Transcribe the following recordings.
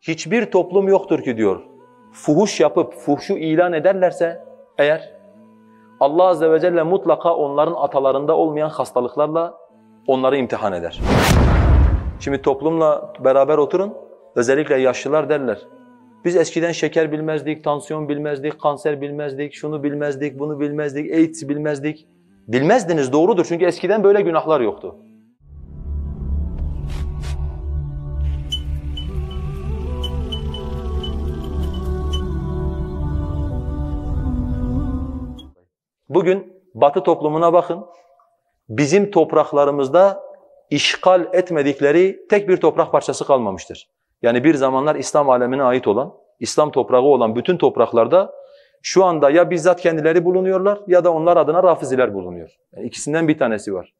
hiçbir toplum yoktur ki diyor. Fuhuş yapıp fuhşu ilan ederlerse eğer Allah azze ve celle mutlaka onların atalarında olmayan hastalıklarla onları imtihan eder. Şimdi toplumla beraber oturun, özellikle yaşlılar derler. Biz eskiden şeker bilmezdik, tansiyon bilmezdik, kanser bilmezdik, şunu bilmezdik, bunu bilmezdik, AIDS bilmezdik. Bilmezdiniz doğrudur çünkü eskiden böyle günahlar yoktu. Bugün Batı toplumuna bakın. Bizim topraklarımızda işgal etmedikleri tek bir toprak parçası kalmamıştır. Yani bir zamanlar İslam alemine ait olan, İslam toprağı olan bütün topraklarda şu anda ya bizzat kendileri bulunuyorlar ya da onlar adına rafiziler bulunuyor. Yani ikisinden bir tanesi var.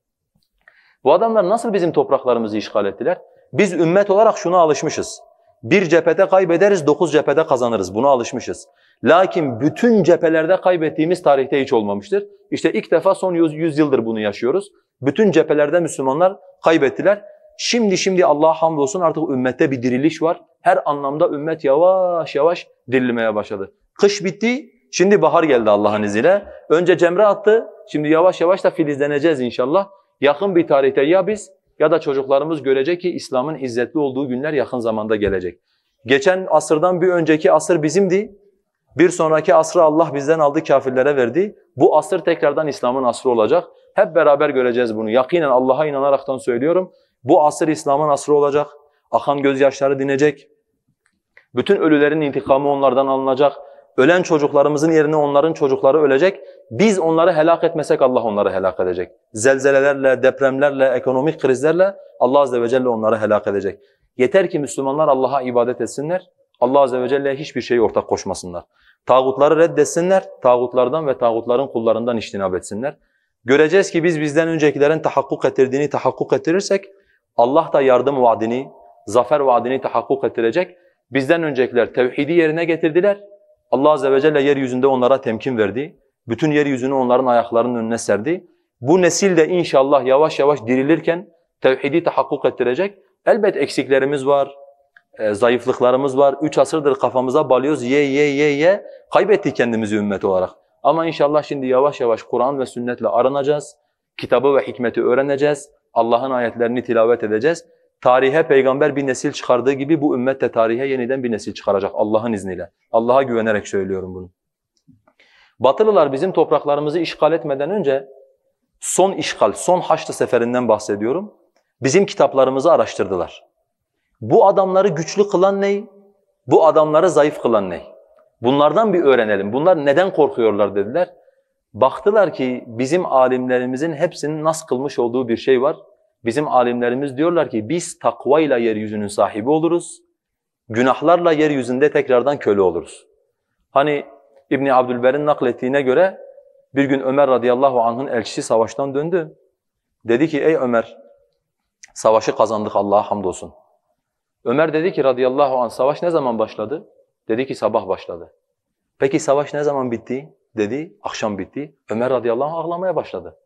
Bu adamlar nasıl bizim topraklarımızı işgal ettiler? Biz ümmet olarak şuna alışmışız. Bir cephede kaybederiz, dokuz cephede kazanırız. Buna alışmışız. Lakin bütün cephelerde kaybettiğimiz tarihte hiç olmamıştır. İşte ilk defa son yüz, yüz yıldır bunu yaşıyoruz. Bütün cephelerde Müslümanlar kaybettiler. Şimdi şimdi Allah'a hamdolsun artık ümmette bir diriliş var. Her anlamda ümmet yavaş yavaş dirilmeye başladı. Kış bitti, şimdi bahar geldi Allah'ın izniyle. Önce cemre attı, şimdi yavaş yavaş da filizleneceğiz inşallah. Yakın bir tarihte ya biz ya da çocuklarımız görecek ki İslam'ın izzetli olduğu günler yakın zamanda gelecek. Geçen asırdan bir önceki asır bizimdi. Bir sonraki asrı Allah bizden aldı, kafirlere verdi. Bu asır tekrardan İslam'ın asrı olacak. Hep beraber göreceğiz bunu. Yakinen Allah'a inanaraktan söylüyorum. Bu asır İslam'ın asrı olacak. Akan gözyaşları dinecek. Bütün ölülerin intikamı onlardan alınacak. Ölen çocuklarımızın yerine onların çocukları ölecek. Biz onları helak etmesek Allah onları helak edecek. Zelzelelerle, depremlerle, ekonomik krizlerle Allah azze ve celle onları helak edecek. Yeter ki Müslümanlar Allah'a ibadet etsinler. Allah azze ve celle'ye hiçbir şeyi ortak koşmasınlar. Tağutları reddetsinler, tağutlardan ve tağutların kullarından iştinab etsinler. Göreceğiz ki biz bizden öncekilerin tahakkuk ettirdiğini tahakkuk ettirirsek Allah da yardım vaadini, zafer vaadini tahakkuk ettirecek. Bizden öncekiler tevhidi yerine getirdiler. Allah azze ve celle yeryüzünde onlara temkin verdi. Bütün yeryüzünü onların ayaklarının önüne serdi. Bu nesil de inşallah yavaş yavaş dirilirken tevhidi tahakkuk ettirecek. Elbet eksiklerimiz var, e, zayıflıklarımız var. Üç asırdır kafamıza balıyoruz, ye ye ye ye. Kaybettik kendimizi ümmet olarak. Ama inşallah şimdi yavaş yavaş Kur'an ve sünnetle aranacağız. Kitabı ve hikmeti öğreneceğiz. Allah'ın ayetlerini tilavet edeceğiz. Tarihe peygamber bir nesil çıkardığı gibi bu ümmet de tarihe yeniden bir nesil çıkaracak Allah'ın izniyle. Allah'a güvenerek söylüyorum bunu. Batılılar bizim topraklarımızı işgal etmeden önce son işgal, son Haçlı seferinden bahsediyorum. Bizim kitaplarımızı araştırdılar. Bu adamları güçlü kılan ne? Bu adamları zayıf kılan ne? Bunlardan bir öğrenelim. Bunlar neden korkuyorlar dediler. Baktılar ki bizim alimlerimizin hepsinin nas kılmış olduğu bir şey var. Bizim alimlerimiz diyorlar ki biz takvayla yeryüzünün sahibi oluruz. Günahlarla yeryüzünde tekrardan köle oluruz. Hani İbn Abdülber'in naklettiğine göre bir gün Ömer radıyallahu anh'ın elçisi savaştan döndü. Dedi ki ey Ömer savaşı kazandık Allah'a hamdolsun. Ömer dedi ki radıyallahu anh savaş ne zaman başladı? Dedi ki sabah başladı. Peki savaş ne zaman bitti? Dedi akşam bitti. Ömer radıyallahu anh ağlamaya başladı.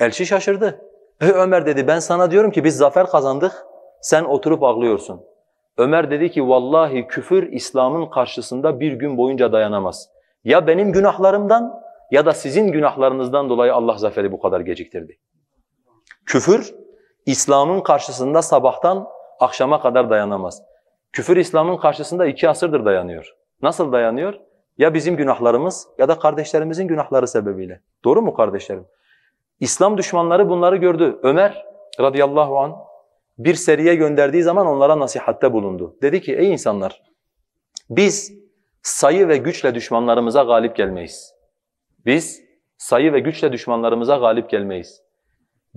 Elçi şaşırdı. Ey Ömer dedi ben sana diyorum ki biz zafer kazandık. Sen oturup ağlıyorsun. Ömer dedi ki vallahi küfür İslam'ın karşısında bir gün boyunca dayanamaz. Ya benim günahlarımdan ya da sizin günahlarınızdan dolayı Allah zaferi bu kadar geciktirdi. Küfür İslam'ın karşısında sabahtan akşama kadar dayanamaz. Küfür İslam'ın karşısında iki asırdır dayanıyor. Nasıl dayanıyor? Ya bizim günahlarımız ya da kardeşlerimizin günahları sebebiyle. Doğru mu kardeşlerim? İslam düşmanları bunları gördü. Ömer radıyallahu an bir seriye gönderdiği zaman onlara nasihatte bulundu. Dedi ki ey insanlar biz sayı ve güçle düşmanlarımıza galip gelmeyiz. Biz sayı ve güçle düşmanlarımıza galip gelmeyiz.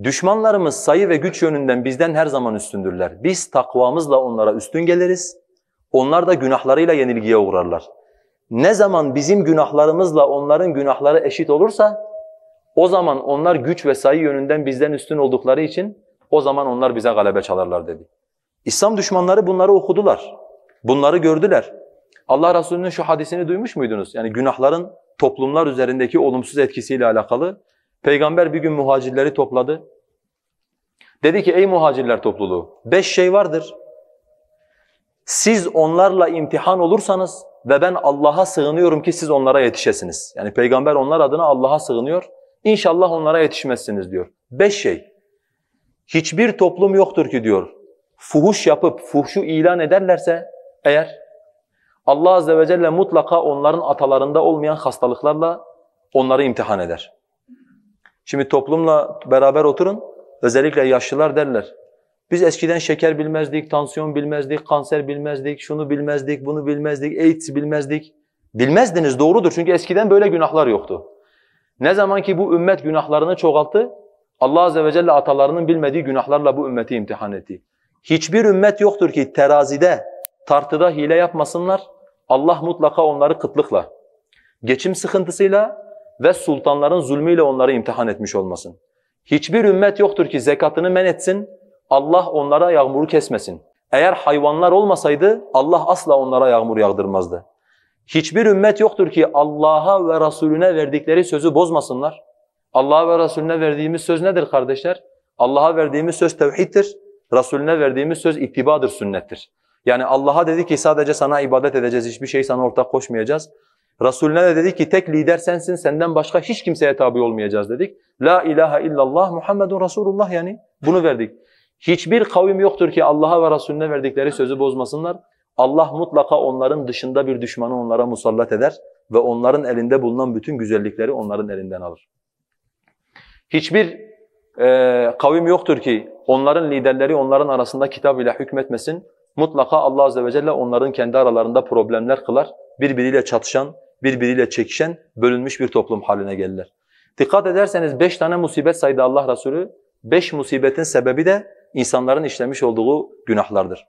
Düşmanlarımız sayı ve güç yönünden bizden her zaman üstündürler. Biz takvamızla onlara üstün geliriz. Onlar da günahlarıyla yenilgiye uğrarlar. Ne zaman bizim günahlarımızla onların günahları eşit olursa o zaman onlar güç ve sayı yönünden bizden üstün oldukları için o zaman onlar bize galebe çalarlar dedi. İslam düşmanları bunları okudular. Bunları gördüler. Allah Resulü'nün şu hadisini duymuş muydunuz? Yani günahların toplumlar üzerindeki olumsuz etkisiyle alakalı. Peygamber bir gün muhacirleri topladı. Dedi ki ey muhacirler topluluğu beş şey vardır. Siz onlarla imtihan olursanız ve ben Allah'a sığınıyorum ki siz onlara yetişesiniz. Yani peygamber onlar adına Allah'a sığınıyor. İnşallah onlara yetişmezsiniz diyor. Beş şey. Hiçbir toplum yoktur ki diyor. Fuhuş yapıp fuhşu ilan ederlerse eğer Allah azze ve celle mutlaka onların atalarında olmayan hastalıklarla onları imtihan eder. Şimdi toplumla beraber oturun, özellikle yaşlılar derler. Biz eskiden şeker bilmezdik, tansiyon bilmezdik, kanser bilmezdik, şunu bilmezdik, bunu bilmezdik, AIDS bilmezdik. Bilmezdiniz doğrudur çünkü eskiden böyle günahlar yoktu. Ne zaman ki bu ümmet günahlarını çoğalttı, Allah azze ve celle atalarının bilmediği günahlarla bu ümmeti imtihan etti. Hiçbir ümmet yoktur ki terazide, tartıda hile yapmasınlar. Allah mutlaka onları kıtlıkla, geçim sıkıntısıyla ve sultanların zulmüyle onları imtihan etmiş olmasın. Hiçbir ümmet yoktur ki zekatını men etsin, Allah onlara yağmuru kesmesin. Eğer hayvanlar olmasaydı Allah asla onlara yağmur yağdırmazdı. Hiçbir ümmet yoktur ki Allah'a ve Resulüne verdikleri sözü bozmasınlar. Allah'a ve Resulüne verdiğimiz söz nedir kardeşler? Allah'a verdiğimiz söz tevhiddir. Resulüne verdiğimiz söz ittibadır, sünnettir. Yani Allah'a dedi ki sadece sana ibadet edeceğiz, hiçbir şey sana ortak koşmayacağız. Resulüne de dedi ki tek lider sensin, senden başka hiç kimseye tabi olmayacağız dedik. La ilahe illallah Muhammedun Resulullah yani bunu verdik. Hiçbir kavim yoktur ki Allah'a ve Resulüne verdikleri sözü bozmasınlar. Allah mutlaka onların dışında bir düşmanı onlara musallat eder ve onların elinde bulunan bütün güzellikleri onların elinden alır. Hiçbir e, kavim yoktur ki onların liderleri onların arasında kitap ile hükmetmesin. Mutlaka Allah azze ve celle onların kendi aralarında problemler kılar. Birbiriyle çatışan, birbiriyle çekişen, bölünmüş bir toplum haline gelirler. Dikkat ederseniz beş tane musibet saydı Allah Resulü. Beş musibetin sebebi de insanların işlemiş olduğu günahlardır.